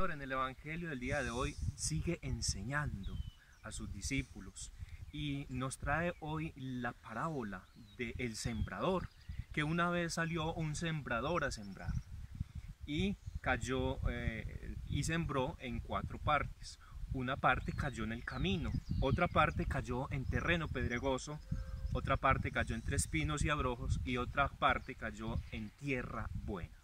En el Evangelio del día de hoy sigue enseñando a sus discípulos y nos trae hoy la parábola del sembrador, que una vez salió un sembrador a sembrar y cayó eh, y sembró en cuatro partes. Una parte cayó en el camino, otra parte cayó en terreno pedregoso, otra parte cayó entre espinos y abrojos y otra parte cayó en tierra buena.